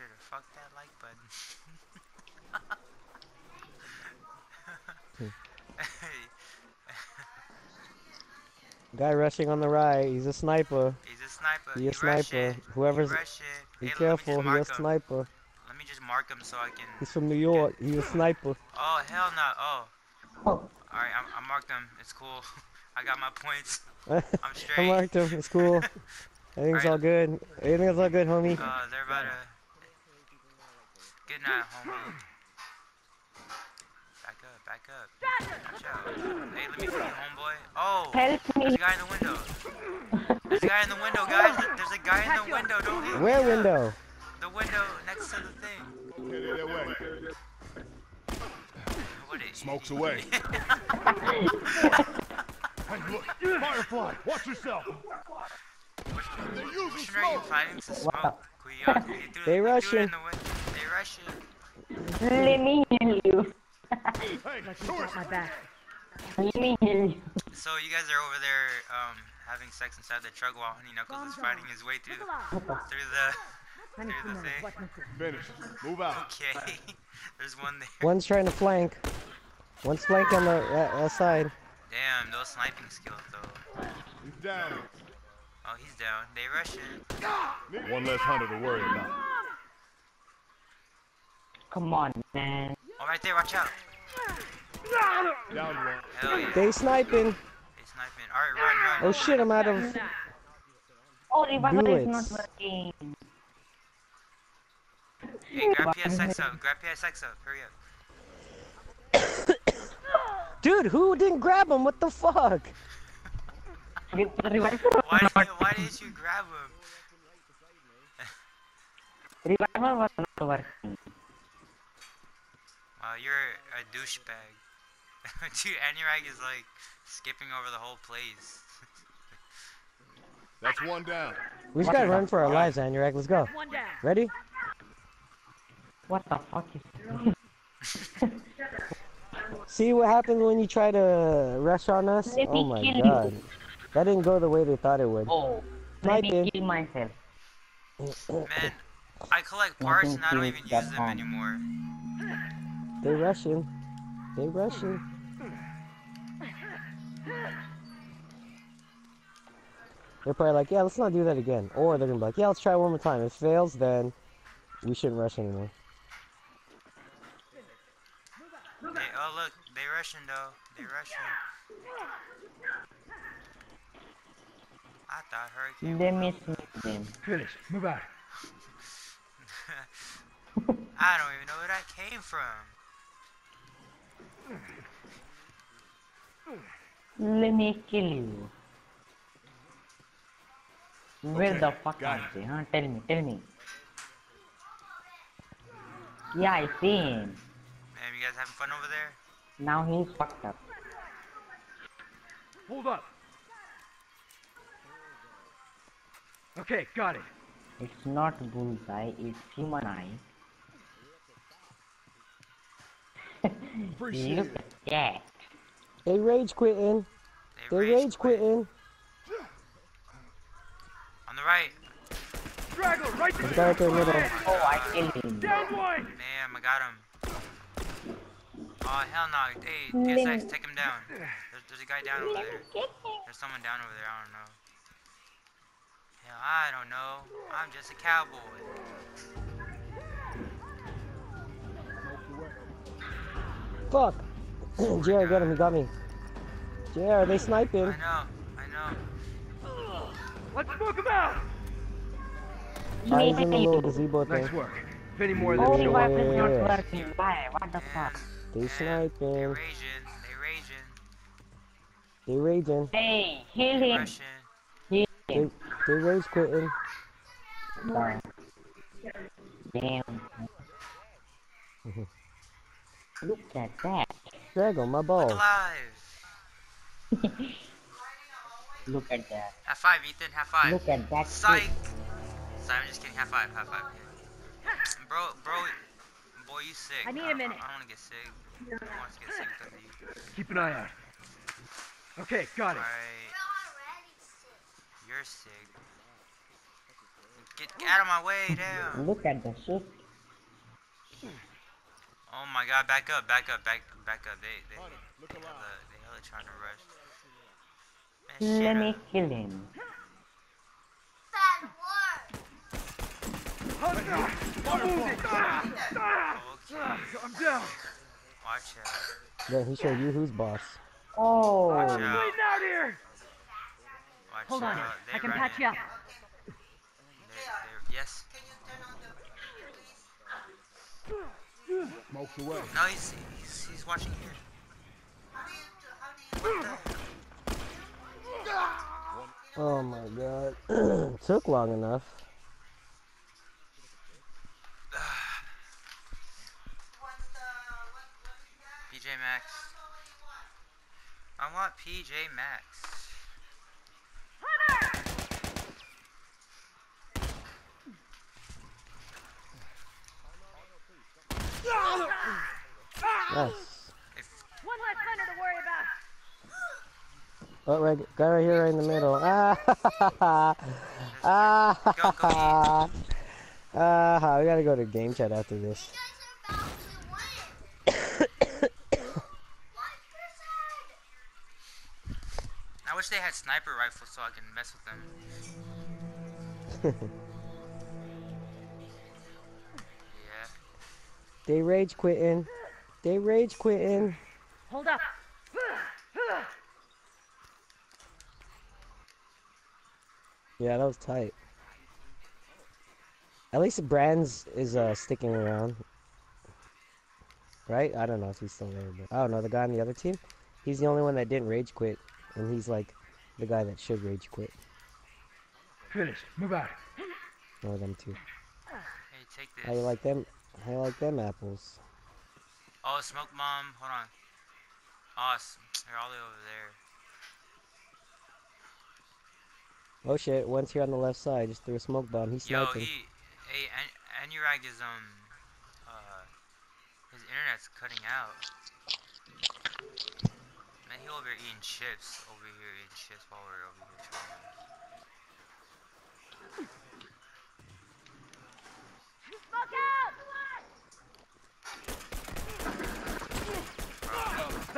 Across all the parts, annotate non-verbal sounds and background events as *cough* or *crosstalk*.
sure to fuck that like button. *laughs* Guy rushing on the right. He's a sniper. he's a sniper. He He a sniper. Rushing. Whoever's- He rushing. Be hey, careful. He's a just him. sniper. let me just mark him so I can. He's from New York. He's a sniper. Oh hell no! Oh, Oh, all right. I'm, I marked him. It's cool. *laughs* I got my points. *laughs* I'm I marked him. It's cool. Everything's all good. Everything's all good, homie. Uh, they're about to. Good night, homie. Back up, back up. Watch out. Hey, let me see you, homeboy. Oh, help me. there's me. a guy in the window. There's a guy in the window, guys. There's a guy in the window. Don't hit me Where up. window? The window next to the thing. Headed that way. What is Smokes away. Hey, look! Firefly! Watch yourself! They're using Which one are you smoke! planning to What smoke? Kuya? You threw- They you threw it rushing. in the win- They rushing. Let me heal you. Hey, tourist! My back. Let me heal you. So you guys are over there um, having sex inside the truck while Honey Knuckles is fighting his way through the, through the Through the thing. Finish. Move out. Okay. *laughs* There's one there. One's trying to flank. One's flank on the that, that side. Damn, those sniping skills though. He's down. Oh, he's down. They rushing. One less hunter to worry about. Come on, man. Oh, right there. Watch out. Down one. Hell yeah. They sniping. They sniping. All right, run, run. Oh shit! I'm out of. Oh, the revival is not working. Hey, grab PSX up. Grab PSX up. Hurry up. *coughs* Dude, who didn't grab him? What the fuck? With the revival Why, did not, you, why didn't you grab him? revival was not working. Wow, you're a douchebag. *laughs* Dude, Anurag is like skipping over the whole place. That's one down. We just gotta run for our lives, Anurag. Let's go. One down. Ready? What the fuck is *laughs* See what happened when you try to rush on us? Let Oh my kill you. god. That didn't go the way they thought it would. Oh, let me Sniping. kill myself. Man, I collect parts and I don't even use them anymore. They rushing. They're rushing. They're probably like, yeah, let's not do that again. Or they're gonna be like, yeah, let's try one more time. If it fails, then we shouldn't rush anymore. They, oh look, they rushing though. They rushing. I thought Hurricane. They miss me them. Finish. Move out. *laughs* I don't even know where that came from. Let me kill you. Where Okay, the fuck are they? Huh? Tell me, tell me. Yeah, I see him. Man, you guys having fun over there? Now he's fucked up. Hold up. Okay, got it. It's not bullseye, it's human eye. Appreciate Look it. at that. They rage quitting. They rage quit. quitting. On the right. Straggler, right There's a there. right there the middle. Oh, I killed him. Down one. Damn, I got him. Oh, hell no. Hey, mm. Lim- PSX, take him down. There's, there's a guy down over there. There's someone down over there, I don't know. Hell, I don't know. I'm just a cowboy. Fuck. *clears throat* JR, get him. He got me. JR, they sniping. I know, I know. Let's smoke him out. I was in the little gazebo thing. Nice work. If any more of Oh, them show up, revival is not working. Why? What the Man, fuck? They man, They sniping. raging, they raging, They raging. Hey, heal they him. rushing. Heal They, him. they rage quitting. Damn. *laughs* Look at that. Drag on my Look balls. alive. *laughs* Look at that. High five, Ethan, high five. Look at that. Psych! shit. Sorry, I'm just kidding. High five, high five. *laughs* Bro, bro, boy, you sick. I need a don't- minute. I don't want to get sick. I don't want to get sick because of you. keep an eye out. Okay, got it. Alright. You're sick. Get, get out of my way, damn. Look at the shit. *laughs* Oh my god, back up, back up, back back up. They they they alive. hella, they hella trying to rush. Man, Let me up. kill him. Hunter! I'm wounded! Ah! Ah! Okay, I'm down! watch out. Then he showed you who's boss. Oh. Watch I'm out. bleeding out here! Watch Hold out. on, They I can running. patch you up. They- they- yes. Smokes away. No, he's, he's he's watching here. Oh my god. *clears throat* Took long enough. PJ Max. I want PJ Maxx. Nice. One less hunter to worry about. Oh, right, guy right here, right in the middle. *laughs* Ah, ha, ha, ha. ah, Go, go, ha, ha. Ah, ha, we gotta go to game chat after this. I wish they had sniper rifles so I can mess with them. *laughs* Yeah. They rage quitting. They rage quitting. Hold up. Yeah, that was tight. At least Brands is uh, sticking around. Right? I don't know if he's still there, but I don't know. The guy on the other team, he's the only one that didn't rage quit, and he's like the guy that should rage quit. Finished. Move out. One of them two. Hey, take this. How you like them? How you like them apples? Oh, smoke bomb. Hold on. Oh, s- they're all the way over there. Oh shit! One's here on the left side. Just threw a smoke bomb. He's Yo, sniping. he, hey, An- Anurag is um, uh, his internet's cutting out. Man, he over here eating chips. Over here eating chips while we're over here trolling.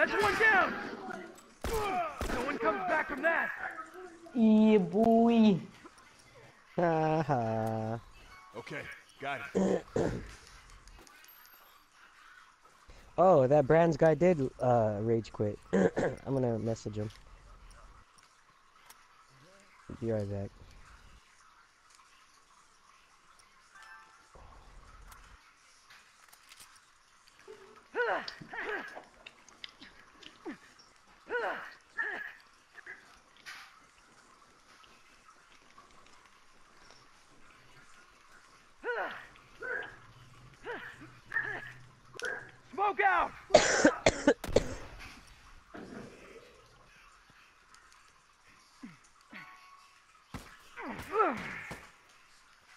That's one down! No one comes back from that! Yeah, boy. Ha ha. Okay, got it. *clears throat* Oh, that Brands guy did uh, rage quit. *clears throat* I'm gonna message him. Be right back.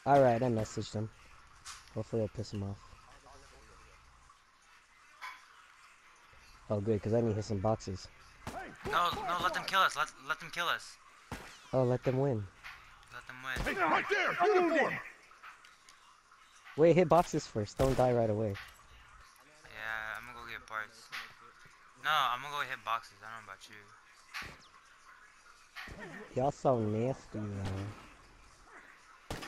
Alright, I messaged him. Hopefully I'll piss him off. Oh good, because I need to hit some boxes. No, no, let them kill us. Let let them kill us. Oh, let them win. Let them win. Hey, right there! I'm Uniform! Wait, hit boxes first. Don't die right away. Yeah, I'm gonna go get parts. No, I'm gonna go hit boxes. I don't know about you. Y'all so nasty though.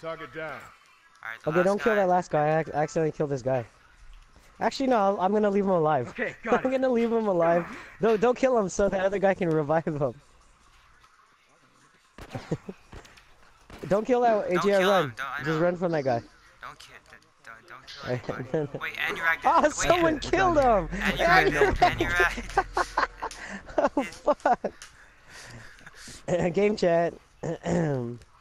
Target down. Alright, the Okay, don't kill that last guy. I accidentally killed this guy. Actually, no. I'll- I'm gonna leave him alive. Okay, *laughs* got I'm it. gonna leave him alive. No, don't kill him so that other guy can revive him. *laughs* don't kill that AGR. kill Run. him, don't- Just run from that guy. Don't kill. Don't, don't kill *laughs* Wait, Anurag. Oh, ah, wait, someone killed him! Anurag. Anurag. *laughs* oh, fuck. *laughs* Game chat. *clears throat*